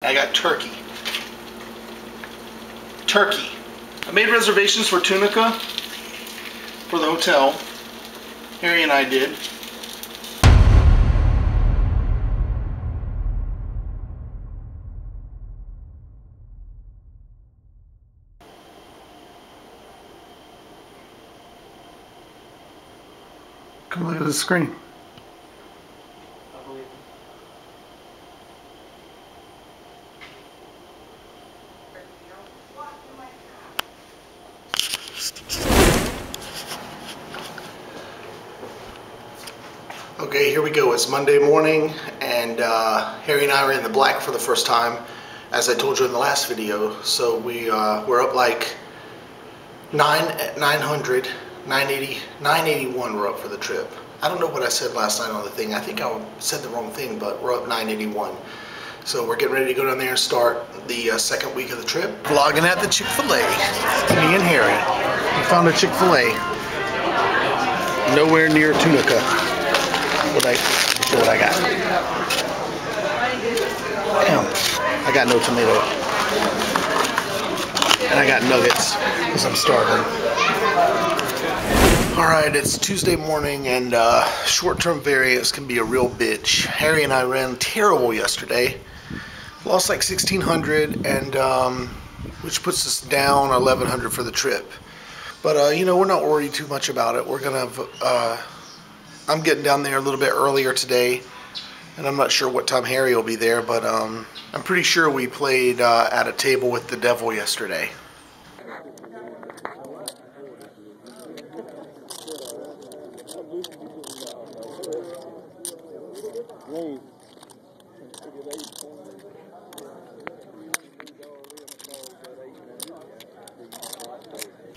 I got turkey. Turkey. I made reservations for Tunica for the hotel. Harry and I did. Come look at the screen. Okay, here we go. It's Monday morning, and uh, Harry and I are in the black for the first time, as I told you in the last video. So we uh, we're up like nine 900, 980, 981. We're up for the trip. I don't know what I said last night on the thing. I think I said the wrong thing, but we're up 981. So we're getting ready to go down there and start the uh, second week of the trip. Vlogging at the Chick-fil-A. Me and Harry. We found a Chick-fil-A. Nowhere near Tunica. What I what I got. Damn. I got no tomato. And I got nuggets because I'm starving. Alright, it's Tuesday morning and uh, short-term variance can be a real bitch. Harry and I ran terrible yesterday. Lost like 1600 and um, which puts us down 1100 for the trip. But uh, you know, we're not worried too much about it. We're gonna uh, I'm getting down there a little bit earlier today, and I'm not sure what time Harry will be there, but um, I'm pretty sure we played uh, at a table with the devil yesterday.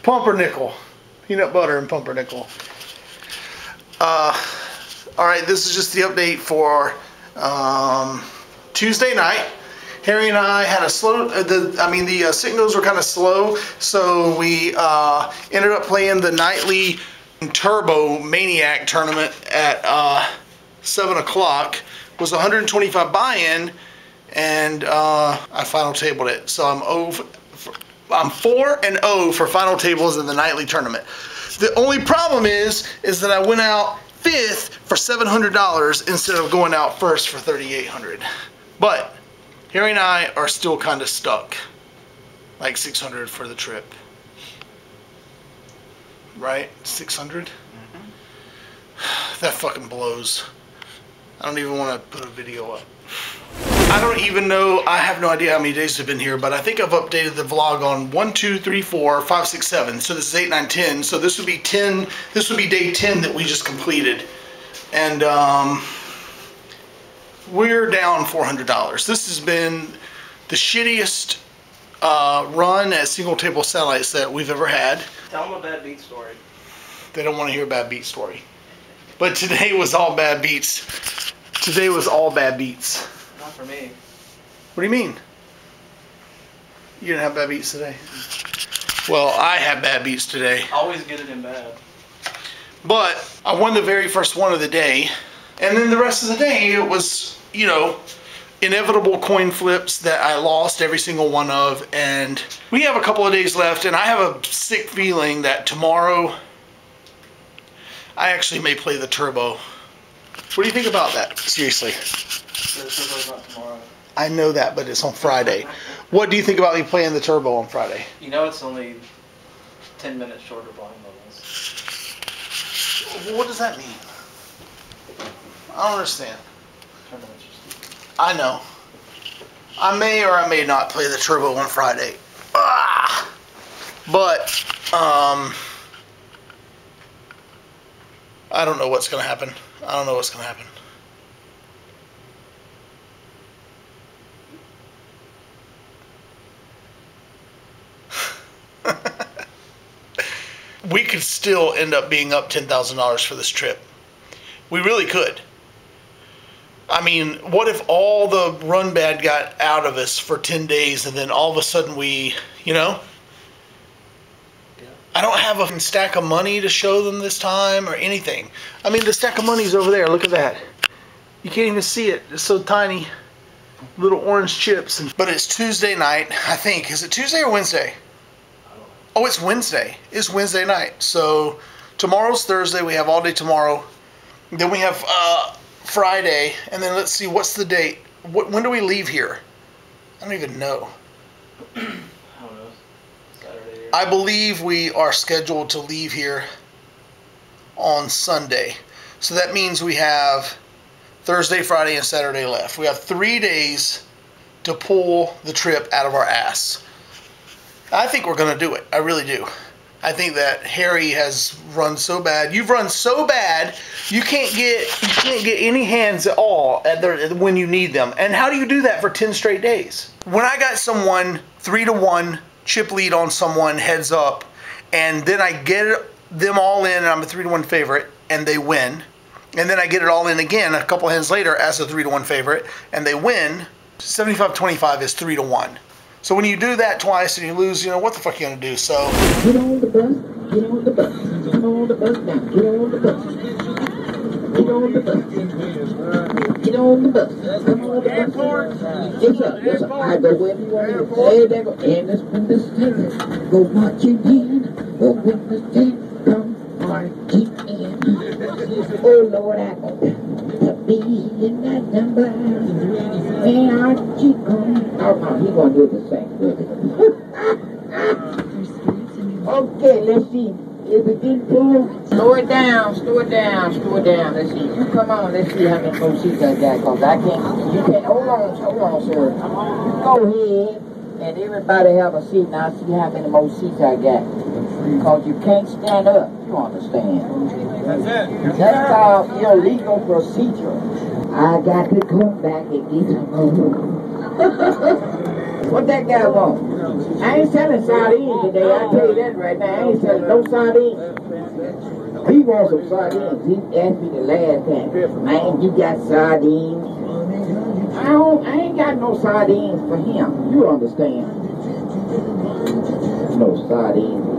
Pumpernickel. Peanut butter and pumpernickel. Uh, all right, this is just the update for um, Tuesday night. Harry and I had a slow, uh, the, I mean, the uh, signals were kind of slow, so we uh, ended up playing the nightly Turbo Maniac tournament at uh, 7 o'clock. was 125 buy-in, and uh, I final tabled it. So I'm over, I'm 4 and 0 for final tables in the nightly tournament. The only problem is, is that I went out fifth for $700 instead of going out first for 3800 But Harry and I are still kind of stuck. Like 600 for the trip. Right? 600? Mm-hmm. That fucking blows. I don't even want to put a video up. I don't even know, I have no idea how many days have been here, but I think I've updated the vlog on 1, 2, 3, 4, 5, 6, 7. So this is 8, 9, 10. So this would be 10, this would be day 10 that we just completed. And um, we're down $400. This has been the shittiest uh, run at single table satellites that we've ever had. Tell them a bad beat story. They don't want to hear a bad beat story. But today was all bad beats. Today was all bad beats. Not for me. What do you mean? You didn't have bad beats today? Well, I had bad beats today. Always get it in bad. But I won the very first one of the day. And then the rest of the day, it was, you know, inevitable coin flips that I lost every single one of. And we have a couple of days left, and I have a sick feeling that tomorrow I actually may play the turbo. What do you think about that? Seriously. I know that, but it's on Friday. What do you think about me playing the turbo on Friday? You know it's only 10 minutes shorter blind levels. What does that mean? I don't understand. I know. I may or I may not play the turbo on Friday. Ah! But, um, I don't know what's going to happen. I don't know what's going to happen. We could still end up being up $10,000 for this trip. We really could. I mean, what if all the run bad got out of us for 10 days and then all of a sudden we, you know? Yeah. I don't have a stack of money to show them this time or anything. I mean, the stack of money's over there. Look at that. You can't even see it. It's so tiny. little orange chips. And, but it's Tuesday night, I think. Is it Tuesday or Wednesday? Oh, it's Wednesday. It's Wednesday night. So tomorrow's Thursday. We have all day tomorrow. Then we have uh, Friday, and then let's see what's the date. What, when do we leave here? I don't even know. I don't know. Saturday. I believe we are scheduled to leave here on Sunday. So that means we have Thursday, Friday, and Saturday left. We have three days to pull the trip out of our ass. I think we're going to do it. I really do. I think that Harry has run so bad. You've run so bad, you can't get you can't get any hands at all at their, when you need them. And how do you do that for ten straight days? When I got someone three to one chip lead on someone heads up, and then I get them all in, and I'm a three to one favorite, and they win, and then I get it all in again a couple hands later as a three to one favorite, and they win. 75-25 is three to one. So when you do that twice and you lose, you know, what the fuck are you going to do? So. Get on the bus, get on the bus, get on the bus now, get on the bus. Get on the bus. Get on the bus. Come on the bus. Yes, sir. Yes. I go wherever you want go. Go. And this when the stand. Go marching in. Oh, when the stand come marching in. Oh, Lord, I hope in number. Same. okay, let's see. Is it full? Slow it down, slow it down, slow it down. Let's see. You come on, let's see how many more seats I got. Cause I can't, you can't, hold on, hold on, sir. You go ahead and everybody have a seat now. See how many more seats I got. Cause you can't stand up. You understand? That's it. That's called illegal procedure. I got to come back and get some more. What that guy want? I ain't selling sardines today. I tell you that right now. I ain't selling no sardines. He wants some sardines. He asked me the last time. Man, you got sardines? I don't. I ain't got no sardines for him. You understand? No sardines.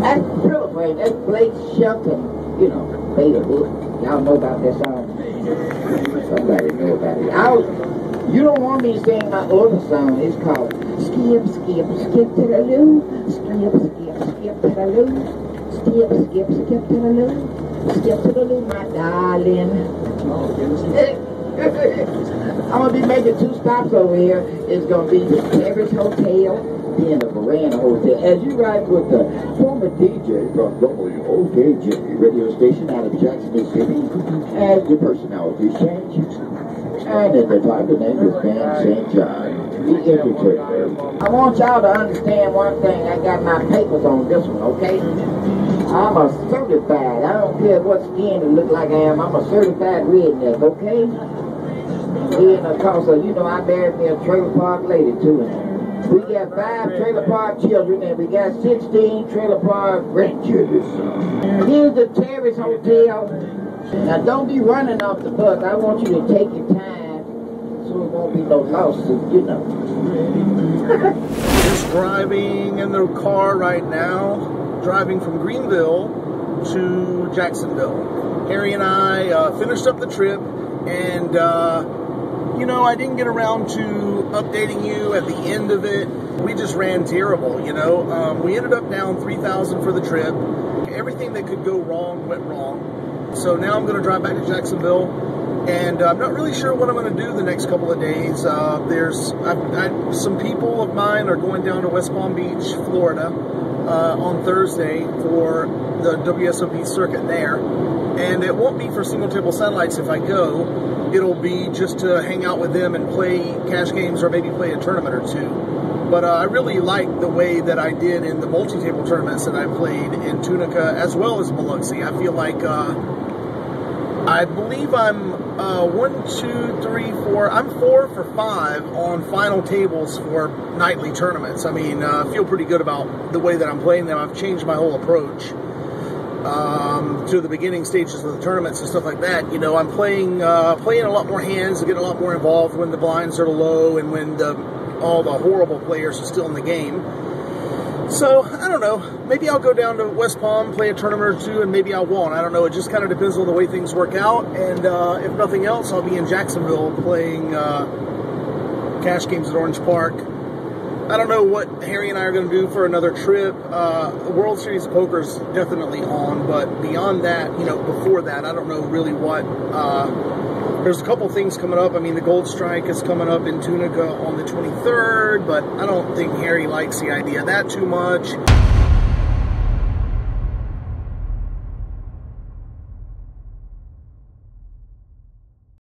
That's true, man. That's Blake Shelton. You know, pay the. Y'all know about that song? Somebody know about it. I'll, you don't want me to my other song. It's called Skip, Skip, Skip to the Loo. Skip, Skip, Skip to the Loo. Skip, Skip, Skip to the Loo. Skip to the Loo, my darling. I'm gonna be making two stops over here. It's gonna be the Terrace Hotel, then the Veranda Hotel. As you ride with the former DJ from WOKJ radio station out of Jackson, Mississippi, as your personality changes. And at the time, the name is Van St. John, the. I want y'all to understand one thing. I got my papers on this one, okay? I'm a certified, I don't care what skin it look like I am, I'm a certified redneck, okay? in a council. You know, I married me a trailer park lady too. We got five trailer park children and we got 16 trailer park grandchildren. Here's the Terrace Hotel. Now don't be running off the bus. I want you to take your time so it won't be no lawsuit, you know. Just driving in the car right now, driving from Greenville to Jacksonville. Harry and I uh, finished up the trip and uh, you know, I didn't get around to updating you at the end of it. We just ran terrible, you know. Um, we ended up down 3,000 for the trip. Everything that could go wrong went wrong. So now I'm going to drive back to Jacksonville, and uh, I'm not really sure what I'm going to do the next couple of days. Uh, there's I, some people of mine are going down to West Palm Beach, Florida, uh, on Thursday for the WSOP circuit there, and it won't be for single table satellites if I go it'll be just to hang out with them and play cash games or maybe play a tournament or two. But uh, I really like the way that I did in the multi-table tournaments that I played in Tunica as well as Biloxi. I feel like uh, I believe I'm uh, one, two, three, four. I'm four for five on final tables for nightly tournaments. I mean, uh, I feel pretty good about the way that I'm playing them. I've changed my whole approach. um, to the beginning stages of the tournaments and stuff like that, you know, I'm playing uh, playing a lot more hands, get a lot more involved when the blinds are low and when the, all the horrible players are still in the game. So I don't know. Maybe I'll go down to West Palm, play a tournament or two, and maybe I won't. I don't know. It just kind of depends on the way things work out. And uh, if nothing else, I'll be in Jacksonville playing uh, cash games at Orange Park. I don't know what Harry and I are going to do for another trip. Uh, World Series of Poker is definitely on, but beyond that, you know, before that, I don't know really what. Uh, there's a couple things coming up. I mean, the Gold Strike is coming up in Tunica on the 23rd, but I don't think Harry likes the idea that too much.